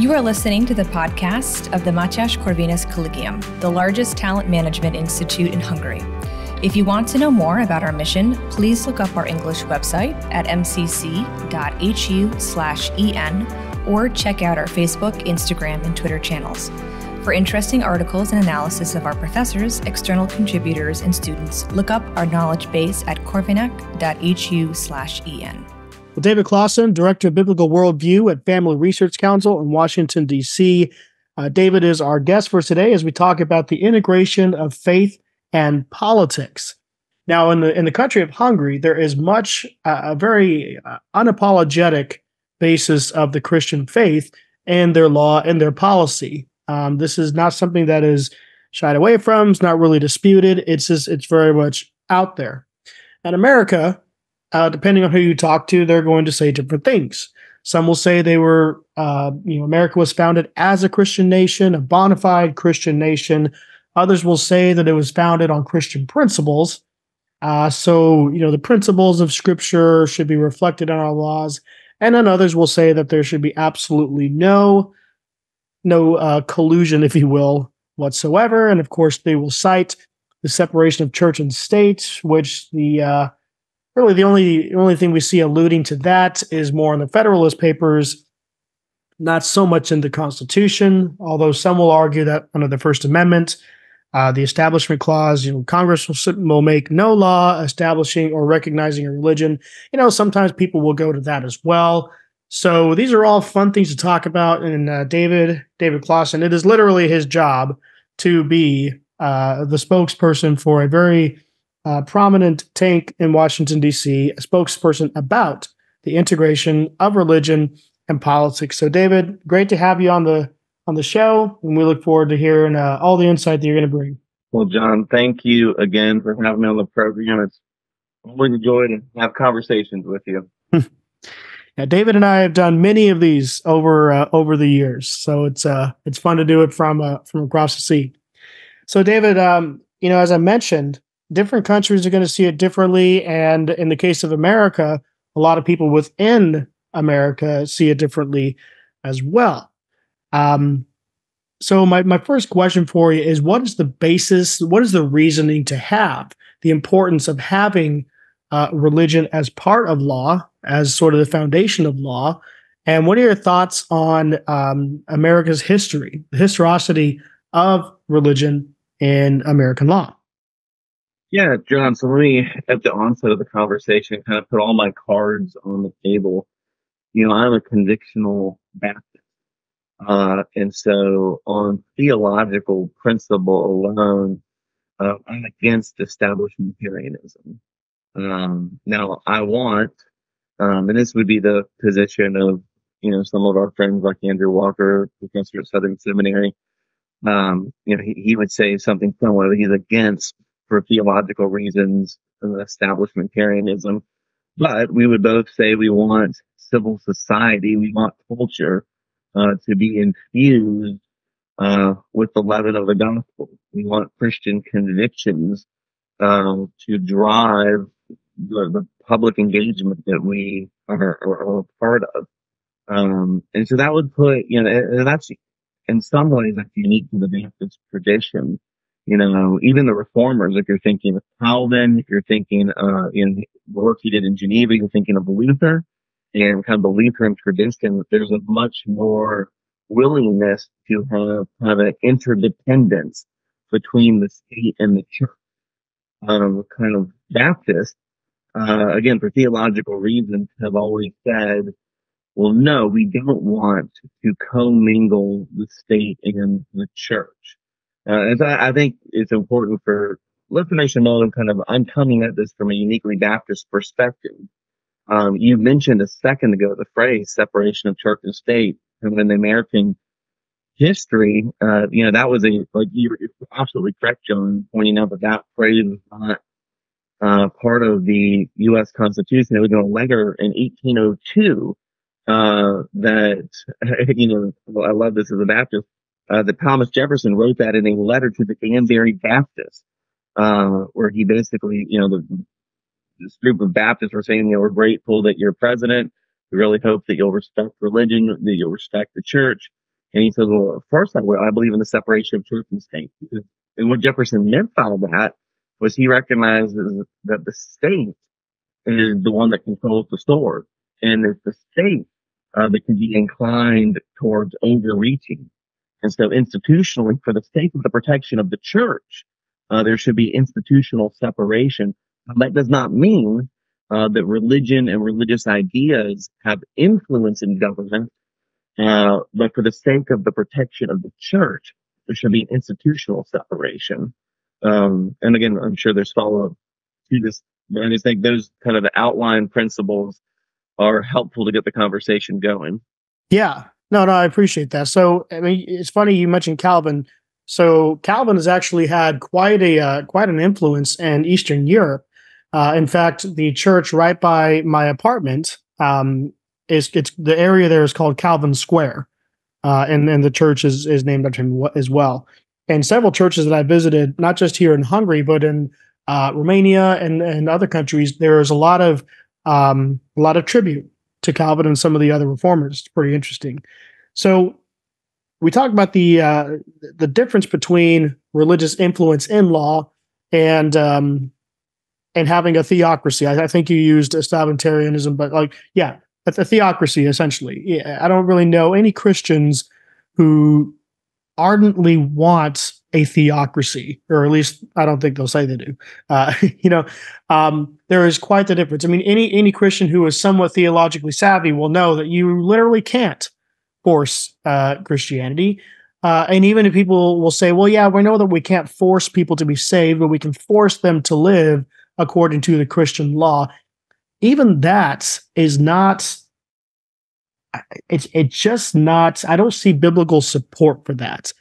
You are listening to the podcast of the Mathias Corvinus Collegium, the largest talent management institute in Hungary. If you want to know more about our mission, please look up our English website at mcc.hu/en or check out our Facebook, Instagram, and Twitter channels. For interesting articles and analysis of our professors, external contributors, and students, look up our knowledge base at corvinak.hu/en. Well, David Closson, Director of Biblical Worldview at Family Research Council in Washington, D.C. Uh, David is our guest for today as we talk about the integration of faith and politics. Now, in the in the country of Hungary, there is much uh, a very uh, unapologetic basis of the Christian faith and their law and their policy. Um, this is not something that is shied away from. It's not really disputed. It's just it's very much out there. In America, uh, depending on who you talk to, they're going to say different things. Some will say they were, uh, you know, America was founded as a Christian nation, a bona fide Christian nation. Others will say that it was founded on Christian principles. Uh, so, you know, the principles of Scripture should be reflected in our laws. And then others will say that there should be absolutely no, no uh, collusion, if you will, whatsoever. And of course, they will cite the separation of church and state, which the uh, really the only only thing we see alluding to that is more in the Federalist Papers, not so much in the Constitution. Although some will argue that under the First Amendment, uh, the Establishment Clause, you know, Congress will, will make no law establishing or recognizing a religion. You know, sometimes people will go to that as well. So these are all fun things to talk about. And uh, David David Closson, it is literally his job to be uh, the spokesperson for a very uh, prominent tank in Washington, D.C., a spokesperson about the integration of religion and politics. So, David, great to have you on the on the show, and we look forward to hearing uh, all the insight that you're going to bring. Well, John, thank you again for having me on the program. It's always enjoyed to have conversations with you. yeah, David and I have done many of these over uh, over the years, so it's uh it's fun to do it from uh, from across the sea. So, David, um, you know, as I mentioned, different countries are going to see it differently. And in the case of America, a lot of people within America see it differently as well. Um, so my, my first question for you is what is the basis, what is the reasoning to have the importance of having uh, religion as part of law, as sort of the foundation of law? And what are your thoughts on um, America's history, the historicity of religion in American law? Yeah, John. So let me, at the onset of the conversation, kind of put all my cards on the table. You know, I'm a convictional Baptist. Uh, and so on theological principle alone, uh, I'm against establishmentarianism. Um, now I want, um, and this would be the position of, you know, some of our friends like Andrew Walker, professor at Southern Seminary. Um, you know, he, he would say something similar. He's against for theological reasons, and establishmentarianism. But we would both say we want civil society, we want culture uh, to be infused uh, with the leaven of the gospel. We want Christian convictions um, to drive the, the, public engagement that we are, are, are part of. Um, and so that would put, you know, that's in some ways that's unique to the Baptist tradition you know, even the reformers, if you're thinking of Calvin, if you're thinking, uh, in the work he did in Geneva, you're thinking of Luther and kind of the Lutheran tradition, there's a much more willingness to have kind of an interdependence between the state and the church. Um, kind of Baptist, uh, again, for theological reasons, have always said, well, no, we don't want to commingle the state and the church. Uh, and so I, I, think it's important for listeners to know kind of I'm coming at this from a uniquely Baptist perspective. Um, you mentioned a second ago the phrase separation of church and state. And in the American history, uh, you know, that was a, like you're absolutely correct, John, pointing out that that phrase is not uh, part of the U.S. Constitution. It was a letter in 1802 uh, that, you know, I love this as a Baptist uh, that Thomas Jefferson wrote that in a letter to the Danbury Baptists, uh, where he basically, you know, the, this group of Baptists were saying, you know, we're grateful that you're president. We really hope that you'll respect religion, that you'll respect the church. And he said, well, first I, will. I believe in the separation of church and state. And what Jefferson meant by that was he recognizes that the state is the one that controls the sword. And it's the state uh, that can be inclined towards overreaching. And so institutionally, for the sake of the protection of the church, uh, there should be institutional separation. That does not mean uh, that religion and religious ideas have influence in government, uh, but for the sake of the protection of the church, there should be institutional separation. Um, and again, I'm sure there's follow up to this, but I just think those kind of the outline principles are helpful to get the conversation going. Yeah, no, no, I appreciate that. So, I mean, it's funny you mentioned Calvin. So, Calvin has actually had quite a uh, quite an influence in Eastern Europe. Uh, in fact, the church right by my apartment um, is it's the area there is called Calvin Square, uh, and and the church is is named after him as well. And several churches that I visited, not just here in Hungary, but in uh, Romania and and other countries, there is a lot of um, a lot of tribute to Calvin and some of the other reformers. It's pretty interesting. So we talked about the uh, the difference between religious influence in law and um, and having a theocracy. I, I think you used establishmentarianism, but like, yeah, a, theocracy essentially. Yeah, I don't really know any Christians who ardently want a theocracy, or at least I don't think they'll say they do. Uh, you know, um, there is quite the difference. I mean, any any Christian who is somewhat theologically savvy will know that you literally can't force uh, Christianity. Uh, and even if people will say, "Well, yeah, we know that we can't force people to be saved, but we can force them to live according to the Christian law," even that is not. It's it's just not. I don't see biblical support for that.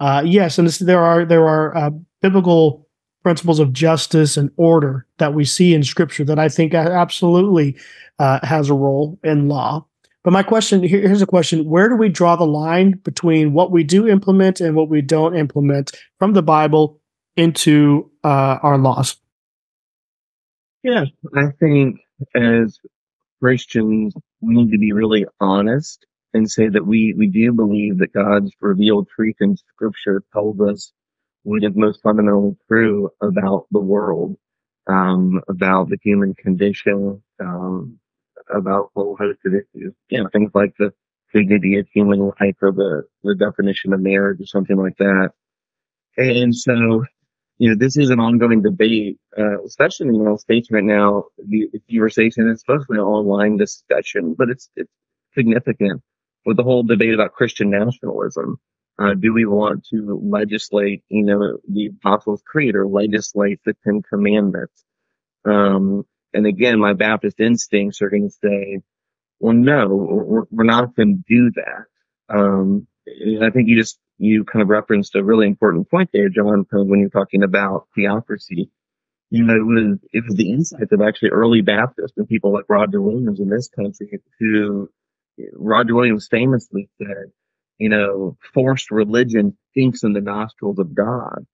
Uh, yes, and this, there are there are uh, biblical principles of justice and order that we see in Scripture that I think absolutely uh, has a role in law. But my question here, here's a question: Where do we draw the line between what we do implement and what we don't implement from the Bible into uh, our laws? Yeah, I think as Christians, we need to be really honest and say that we, we do believe that God's revealed truth in scripture tells us what is most fundamentally true about the world, um, about the human condition, um, about whole host of issues, you know, things like the dignity of human life or the, the definition of marriage or something like that. And so, you know, this is an ongoing debate, uh, especially in the United States right now. The, the conversation is mostly an online discussion, but it's, it's significant with the whole debate about Christian nationalism. Uh, do we want to legislate, you know, the Apostles' Creed or legislate the Ten Commandments? Um, and again, my Baptist instincts are going to say, well, no, we're, we're not going to do that. Um, I think you just, you kind of referenced a really important point there, John, when you're talking about theocracy. You know, it was, it was the insights of actually early Baptists and people like Roger Williams in this country who Roger Williams famously said, you know, forced religion thinks in the nostrils of God.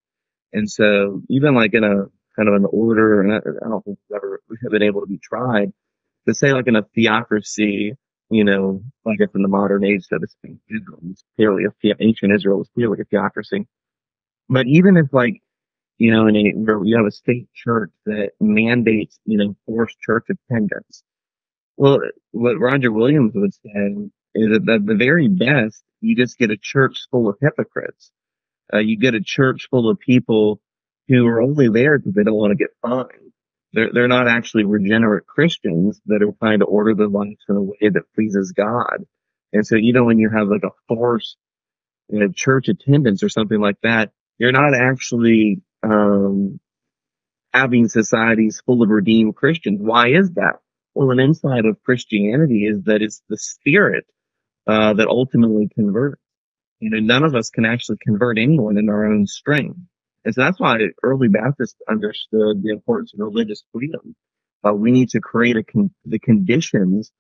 And so even like in a kind of an order, and I, I don't think it's ever been able to be tried to say like in a theocracy, you know, I guess in the modern age, so to speak, Israel is clearly a ancient Israel is clearly a theocracy. But even if like, you know, in a, where you have a state church that mandates, you know, forced church attendance, well, what Roger Williams would say is that at the very best, you just get a church full of hypocrites. Uh, you get a church full of people who are only there because they don't want to get fined. They're, they're not actually regenerate Christians that are trying to order their lives in a way that pleases God. And so, you know, when you have like a forced you know, church attendance or something like that, you're not actually, um, having societies full of redeemed Christians. Why is that? Well, an insight of Christianity is that it's the spirit uh, that ultimately converts. You know, none of us can actually convert anyone in our own strength. And so that's why early Baptists understood the importance of religious freedom. Uh, we need to create con- the conditions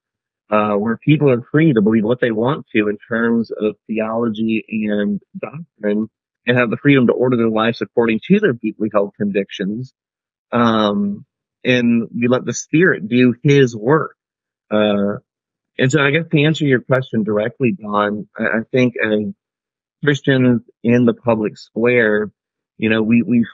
uh, where people are free to believe what they want to in terms of theology and doctrine and have the freedom to order their lives according to their deeply held convictions. Um, and we let the spirit do his work. Uh, and so I guess to answer your question directly, Don, I, I think, and Christians in the public square, you know, we, we,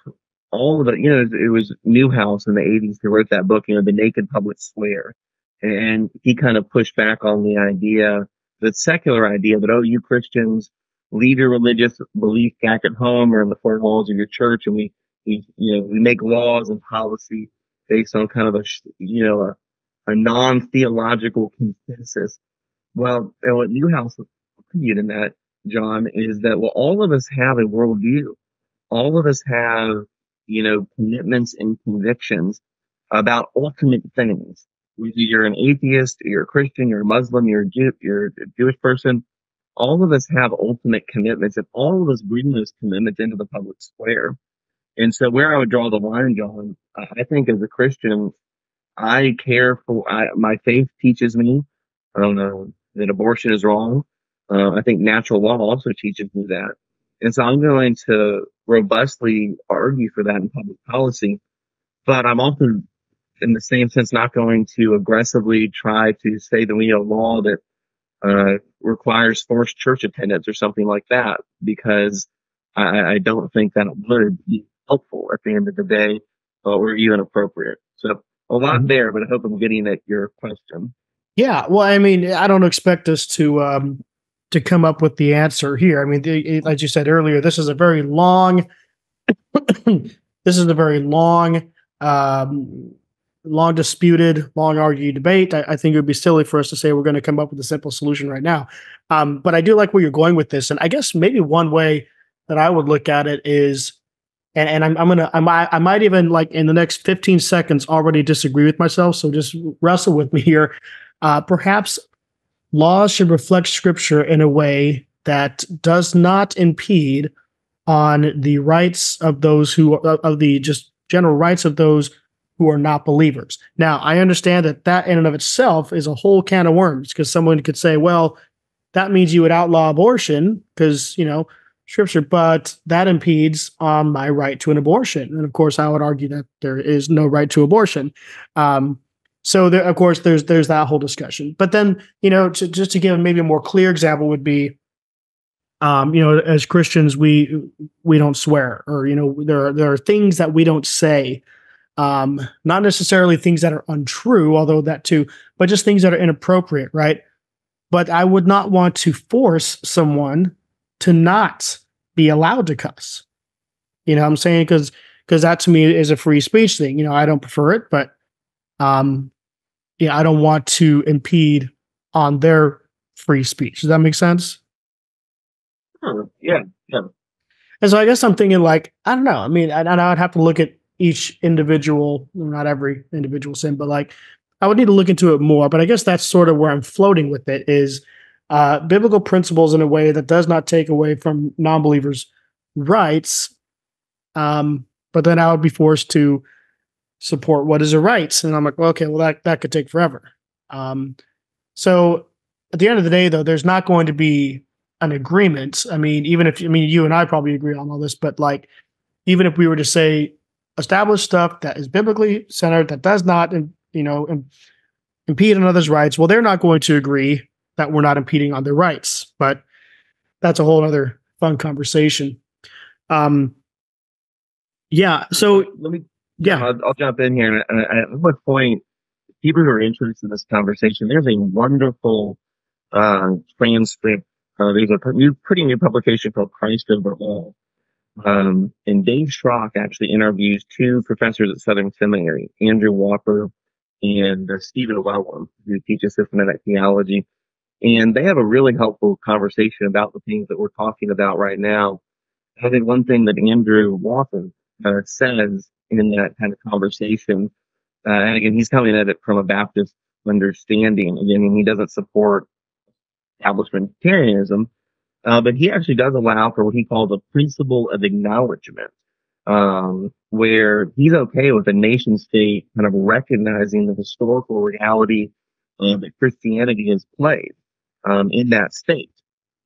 all of it, you know, it was Neuhaus in the 80s who wrote that book, you know, The Naked Public Square. And he kind of pushed back on the idea, the secular idea that, oh, you Christians leave your religious belief back at home or in the four walls of your church and we, we, you know, we make laws and policy based on kind of a, you know, a, a non-theological consensus. Well, and what Neuhaus argued in that, John, is that, well, all of us have a worldview. All of us have, you know, commitments and convictions about ultimate things. Whether you're an atheist, you're a Christian, you're a Muslim, you're a, Jew, you're a Jewish person, all of us have ultimate commitments and all of us bring those commitments into the public square. And so where I would draw the line, John, I think as a Christian, I care for, I, my faith teaches me, I don't know, that abortion is wrong. Uh, I think natural law also teaches me that. And so I'm going to robustly argue for that in public policy, but I'm also in the same sense not going to aggressively try to say that we need a law that uh, requires forced church attendance or something like that because I, I don't think that would be helpful at the end of the day uh, or even appropriate. So a lot mm-hmm. there, but I hope I'm getting at your question. Yeah, well, I mean, I don't expect us to um, to come up with the answer here. I mean, the, as you said earlier, this is a very long. this is a very long, um, long disputed, long argued debate. I, I, think it would be silly for us to say we're going to come up with a simple solution right now. Um, but I do like where you're going with this, and I guess maybe one way that I would look at it is and and I'm, I'm gonna I might I might even like in the next 15 seconds already disagree with myself. So just wrestle with me here. Uh, perhaps laws should reflect scripture in a way that does not impede on the rights of those who of the just general rights of those who are not believers. Now, I understand that that in and of itself is a whole can of worms because someone could say, well, that means you would outlaw abortion because, you know, scripture, but that impedes on my right to an abortion. And of course, I would argue that there is no right to abortion. Um, so there, of course, there's there's that whole discussion. But then, you know, to, just to give maybe a more clear example would be, um, you know, as Christians, we we don't swear, or you know, there are, there are things that we don't say, um, not necessarily things that are untrue, although that too, but just things that are inappropriate, right? But I would not want to force someone to not be allowed to cuss. You know, I'm saying because because that to me is a free speech thing. You know, I don't prefer it, but um, yeah, I don't want to impede on their free speech. Does that make sense? Hmm. Yeah, yeah. And so I guess I'm thinking like I don't know. I mean, I, I would have to look at each individual, not every individual sin, but like I would need to look into it more. But I guess that's sort of where I'm floating with it is uh, biblical principles in a way that does not take away from non-believers' rights. Um, but then I would be forced to support what is a right, and I'm like, well, okay, well that that could take forever. Um, so at the end of the day, though, there's not going to be an agreement. I mean, even if I mean you and I probably agree on all this, but like even if we were to say establish stuff that is biblically centered that does not, you know, impede on others' rights, well, they're not going to agree that we're not impeding on their rights. But that's a whole other fun conversation. Um, yeah. So let me, yeah, I'll, I'll jump in here. And at what point, people who are interested in this conversation, there's a wonderful uh, transcript. Uh, there's a new, pretty new publication called Christ Over All. Um, and Dave Schrock actually interviews two professors at Southern Seminary, Andrew Walker and uh, Stephen Wellum, who teaches systematic theology. And they have a really helpful conversation about the things that we're talking about right now. I think one thing that Andrew Watson uh, says in that kind of conversation, uh, and again, he's coming at it from a Baptist understanding. Again, he doesn't support establishmentarianism, uh, but he actually does allow for what he calls a principle of acknowledgement, um, where he's okay with a nation state kind of recognizing the historical reality uh, that Christianity has played um, in that state.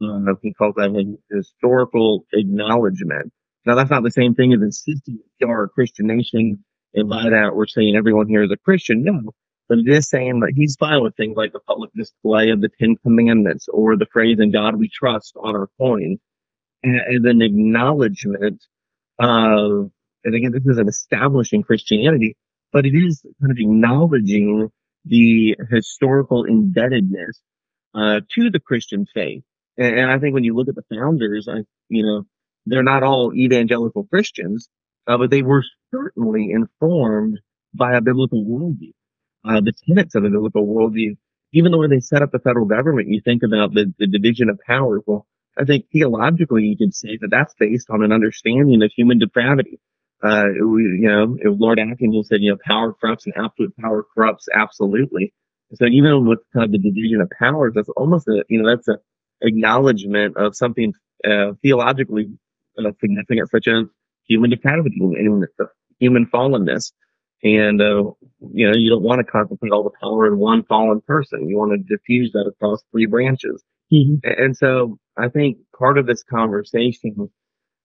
Uh, he calls that a historical acknowledgement. Now, that's not the same thing as insisting we are a Christian nation, and by that we're saying everyone here is a Christian. No, but it is saying that he's fine with things like the public display of the Ten Commandments or the phrase "In God We Trust" on our coin. as an acknowledgement of, and again, this is an establishing Christianity, but it is kind of acknowledging the historical indebtedness uh, to the Christian faith. And, and, I think when you look at the founders, I, you know, they're not all evangelical Christians, uh, but they were certainly informed by a biblical worldview. Uh, the tenets of a biblical worldview, even the way they set up the federal government, you think about the, the division of power. Well, I think theologically you could say that that's based on an understanding of human depravity. Uh, we, you know, Lord Acton said, you know, power corrupts and absolute power corrupts absolutely. So even with kind of the division of powers, that's almost a, you know, that's a acknowledgement of something uh, theologically uh, significant, such as human depravity and human fallenness. And, uh, you know, you don't want to concentrate all the power in one fallen person. You want to diffuse that across three branches. Mm-hmm. And so I think part of this conversation,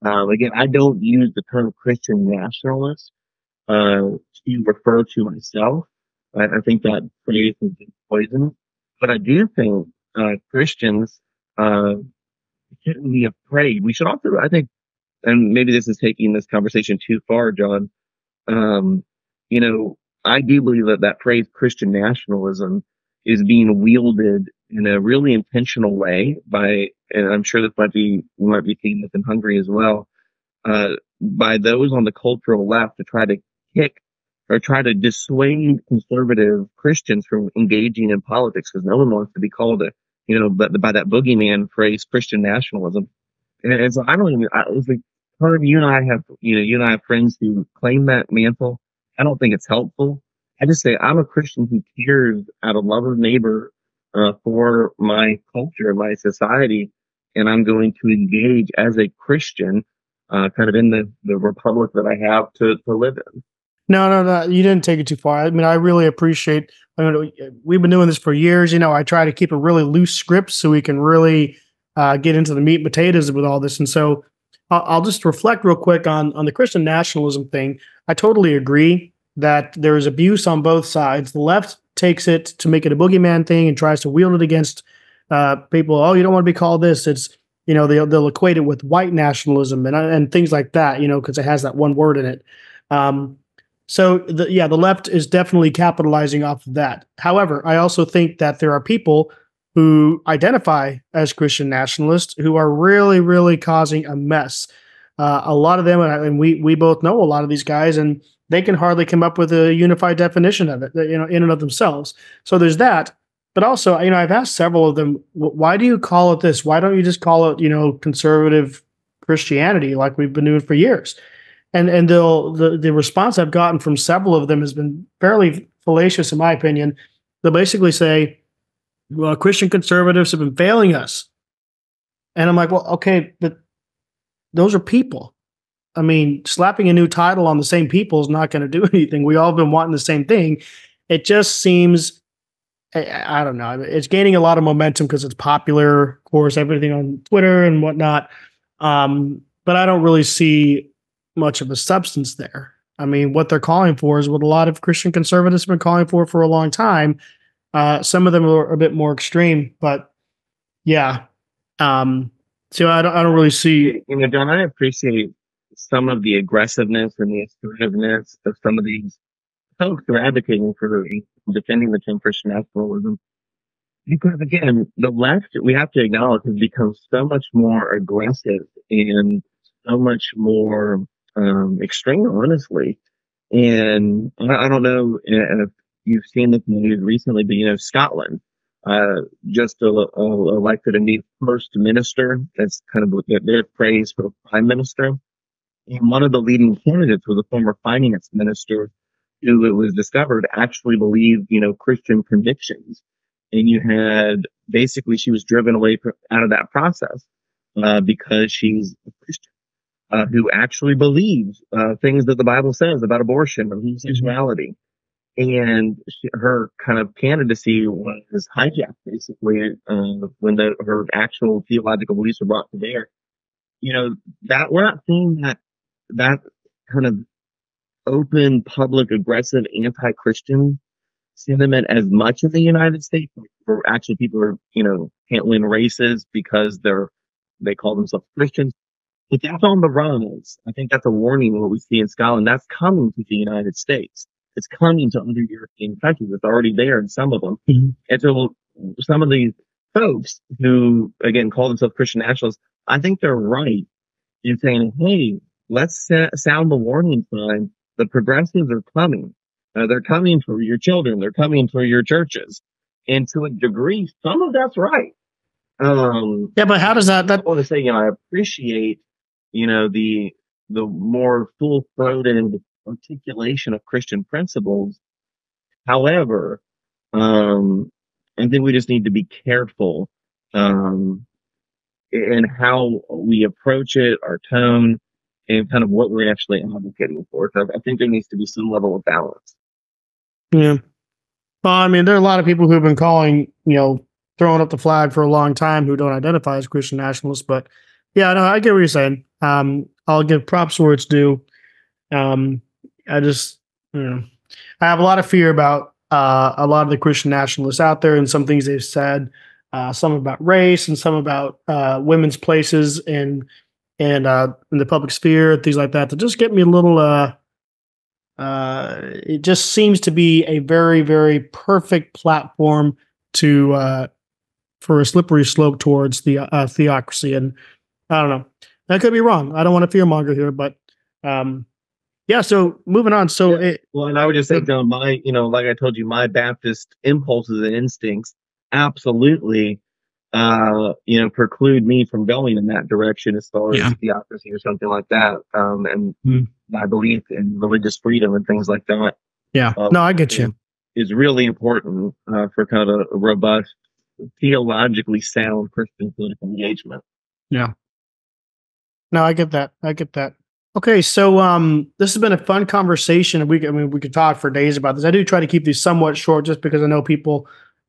um, again, I don't use the term Christian nationalist, uh, to refer to myself. I, I think that phrase is poison, but I do think, uh, Christians, uh, shouldn't be afraid. We should also, I think, and maybe this is taking this conversation too far, John. Um, you know, I do believe that that phrase Christian nationalism is being wielded in a really intentional way by, and I'm sure this might be, we might be seeing this in Hungary as well, uh, by those on the cultural left to try to kick or try to dissuade conservative Christians from engaging in politics because no one wants to be called a, you know, by, by that boogeyman phrase, Christian nationalism. And, and so I don't even, I was like, of you and I have, you know, you and I have friends who claim that mantle. I don't think it's helpful. I just say I'm a Christian who cares out of love of neighbor uh, for my culture, my society, and I'm going to engage as a Christian, uh, kind of in the, the republic that I have to, to live in. No, no, no. You didn't take it too far. I mean, I really appreciate. I mean, we've been doing this for years. You know, I try to keep a really loose script so we can really uh, get into the meat and potatoes with all this. And so, I'll, just reflect real quick on on the Christian nationalism thing. I totally agree that there is abuse on both sides. The left takes it to make it a boogeyman thing and tries to wield it against uh, people. Oh, you don't want to be called this. It's you know they'll they'll equate it with white nationalism and and things like that. You know because it has that one word in it. Um, so the, yeah, the left is definitely capitalizing off of that. However, I also think that there are people who identify as Christian nationalists who are really, really causing a mess. Uh, a lot of them, and we we both know a lot of these guys, and they can hardly come up with a unified definition of it, you know, in and of themselves. So there's that. But also, you know, I've asked several of them, why do you call it this? Why don't you just call it, you know, conservative Christianity like we've been doing for years? And and the, the response I've gotten from several of them has been fairly fallacious, in my opinion. They'll basically say, well, Christian conservatives have been failing us. And I'm like, well, okay, but those are people. I mean, slapping a new title on the same people is not going to do anything. We all have been wanting the same thing. It just seems, I, I don't know, it's gaining a lot of momentum because it's popular. Of course, everything on Twitter and whatnot. Um, but I don't really see much of a substance there. I mean, what they're calling for is what a lot of Christian conservatives have been calling for for a long time, uh, some of them are a bit more extreme, but yeah. Um, so I don't, I don't really see. You know, John, I appreciate some of the aggressiveness and the assertiveness of some of these folks who are advocating for defending the term Christian nationalism. Because again, the left, we have to acknowledge, has become so much more aggressive and so much more um, extreme, honestly. And I, I don't know if you've seen this news recently, but you know, Scotland uh, just uh, elected a new first minister. That's kind of their praise for prime minister. And one of the leading candidates was a former finance minister who it was discovered actually believed, you know, Christian convictions. And you had basically she was driven away from, out of that process uh, because she's a Christian uh, who actually believes uh, things that the Bible says about abortion and homosexuality. And she, her kind of candidacy was hijacked basically uh, when the, her actual theological beliefs were brought to bear. You know that we're not seeing that that kind of open, public, aggressive, anti-Christian sentiment as much in the United States. Where actually people are you know can't win races because they're they call themselves Christians. But that's on the rise. I think that's a warning what we see in Scotland. That's coming to the United States. It's coming to other European countries. It's already there in some of them. Mm-hmm. And so some of these folks who, again, call themselves Christian nationalists, I think they're right in saying, hey, let's sound the warning sign. The progressives are coming. Uh, they're coming for your children. They're coming for your churches. And to a degree, some of that's right. Um, yeah, but how does that? That I want to say, you know, I appreciate, you know, the the more full throated articulation of Christian principles. However, um, I think we just need to be careful um, in how we approach it, our tone, and kind of what we're actually advocating for. So I think there needs to be some level of balance. Yeah. Well, I mean, there are a lot of people who've been calling, you know, throwing up the flag for a long time who don't identify as Christian nationalists. But yeah, no, I get what you're saying. Um, I'll give props where it's due. Um, I just, you know, I have a lot of fear about uh, a lot of the Christian nationalists out there and some things they've said, uh, some about race and some about uh, women's places in and uh, in the public sphere, things like that, to just get me a little uh, uh, it just seems to be a very, very perfect platform to for a slippery slope towards the theocracy. And I don't know, I could be wrong. I don't want to fearmonger here, but um, yeah. So moving on. So yeah. it, well, and I would just say, John, my you know, like I told you, my Baptist impulses and instincts absolutely uh, you know, preclude me from going in that direction as far yeah. as theocracy or something like that. Um, and mm. my belief in religious freedom and things like that. Yeah. Uh, no, I get you. Is really important uh, for kind of a robust, theologically sound Christian political engagement. Yeah. No, I get that. I get that. Okay, so um, this has been a fun conversation. We, I mean, we could talk for days about this. I do try to keep these somewhat short, just because I know people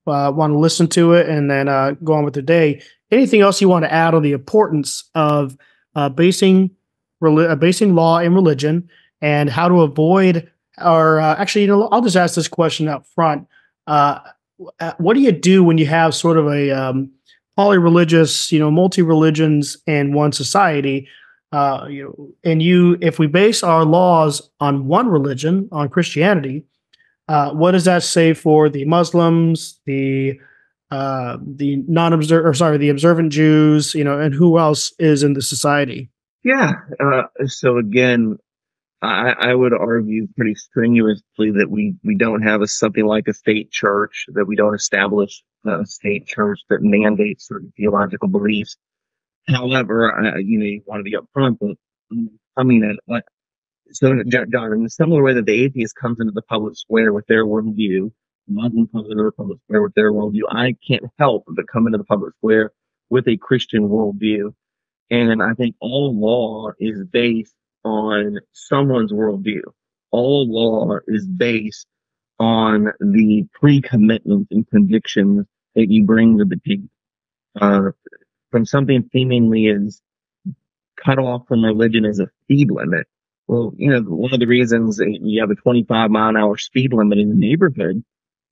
uh, want to listen to it and then uh, go on with the day. Anything else you want to add on the importance of uh, basing uh, basing law in religion and how to avoid or uh, actually, you know, I'll just ask this question up front. Uh, what do you do when you have sort of a um, poly-religious, you know, multi-religions in one society? Uh, you know, and you, if we base our laws on one religion, on Christianity, uh, what does that say for the Muslims, the uh, the non-observant, or sorry, the observant Jews, you know, and who else is in the society? Yeah. Uh, so again, I, I, would argue pretty strenuously that we we don't have a something like a state church, that we don't establish a state church that mandates certain theological beliefs. However, you know, you want to be upfront, but um, I mean, like so, John, in a similar way that the atheist comes into the public square with their worldview, Muslim comes into the public square with their worldview, I can't help but come into the public square with a Christian worldview. And I think all law is based on someone's worldview. All law is based on the pre-commitment and convictions that you bring to the table. Uh, from something seemingly as cut off from religion as a speed limit well, you know, one of the reasons you have a 25 mile an hour speed limit in the neighborhood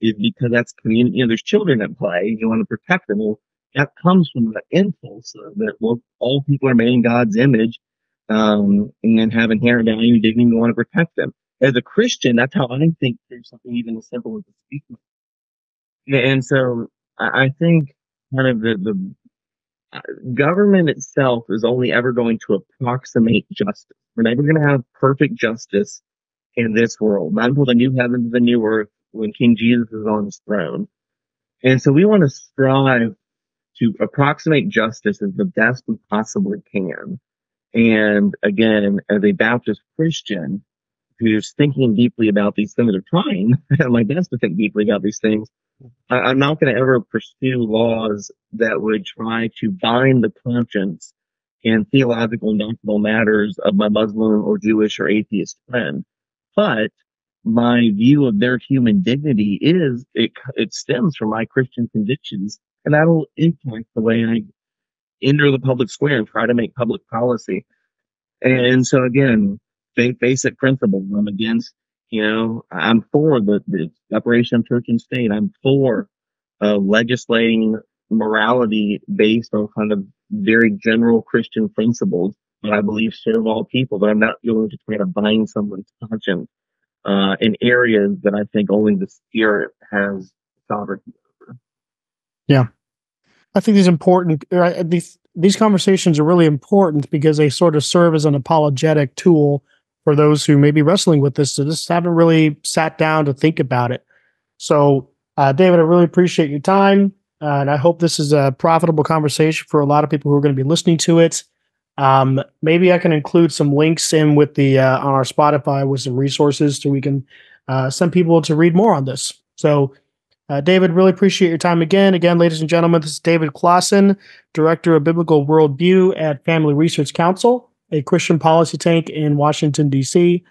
is because that's community, you know, there's children at play. You want to protect them. Well, that comes from the impulse that, well, all people are made in God's image, um, and have inherent value and dignity. We want to protect them. As a Christian, that's how I think there's something even as simple as a speed limit. And so I think kind of the, the uh, government itself is only ever going to approximate justice. We're never going to have perfect justice in this world, not until the new heavens, the new earth, when King Jesus is on his throne. And so we want to strive to approximate justice as the best we possibly can. And again, as a Baptist Christian who's thinking deeply about these things, or trying my best to think deeply about these things, I, am not going to ever pursue laws that would try to bind the conscience in theological and doctrinal matters of my Muslim or Jewish or atheist friend. But my view of their human dignity is it, it stems from my Christian convictions and that'll influence the way I enter the public square and try to make public policy. And so again, basic principles. I'm against you know, I'm for the, the separation of church and state. I'm for uh, legislating morality based on kind of very general Christian principles. that I believe serve all people, but I'm not going to try to bind someone's conscience uh, in areas that I think only the Spirit has sovereignty over. Yeah. I think these important uh, these these conversations are really important because they sort of serve as an apologetic tool for those who may be wrestling with this, so just haven't really sat down to think about it. So, uh, David, I really appreciate your time, uh, and I hope this is a profitable conversation for a lot of people who are going to be listening to it. Um, maybe I can include some links in with the uh, on our Spotify with some resources so we can uh, send people to read more on this. So, uh, David, really appreciate your time again. Again, ladies and gentlemen, this is David Closson, Director of Biblical Worldview at Family Research Council, a Christian policy tank in Washington, D.C.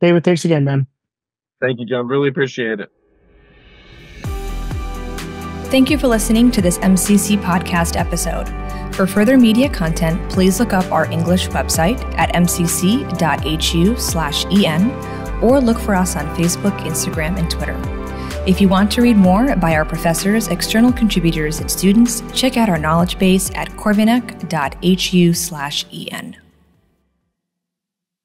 David, thanks again, man. Thank you, John. Really appreciate it. Thank you for listening to this MCC podcast episode. For further media content, please look up our English website at mcc.hu/en or look for us on Facebook, Instagram, and Twitter. If you want to read more by our professors, external contributors, and students, check out our knowledge base at corvinak.hu/en.